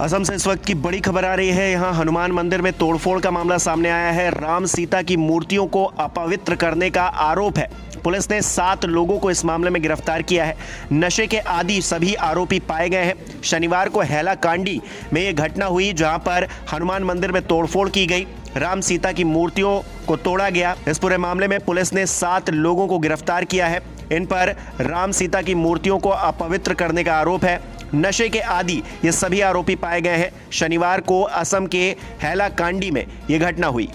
असम से इस वक्त की बड़ी खबर आ रही है। यहाँ हनुमान मंदिर में तोड़फोड़ का मामला सामने आया है। राम सीता की मूर्तियों को अपवित्र करने का आरोप है। पुलिस ने सात लोगों को इस मामले में गिरफ़्तार किया है। नशे के आदि सभी आरोपी पाए गए हैं। शनिवार को हैला कांडी में ये घटना हुई, जहाँ पर हनुमान मंदिर में तोड़फोड़ की गई। राम सीता की मूर्तियों को तोड़ा गया। इस पूरे मामले में पुलिस ने सात लोगों को गिरफ़्तार किया है। इन पर राम सीता की मूर्तियों को अपवित्र करने का आरोप है। नशे के आदि, ये सभी आरोपी पाए गए हैं। शनिवार को असम के हैलाकांडी में ये घटना हुई।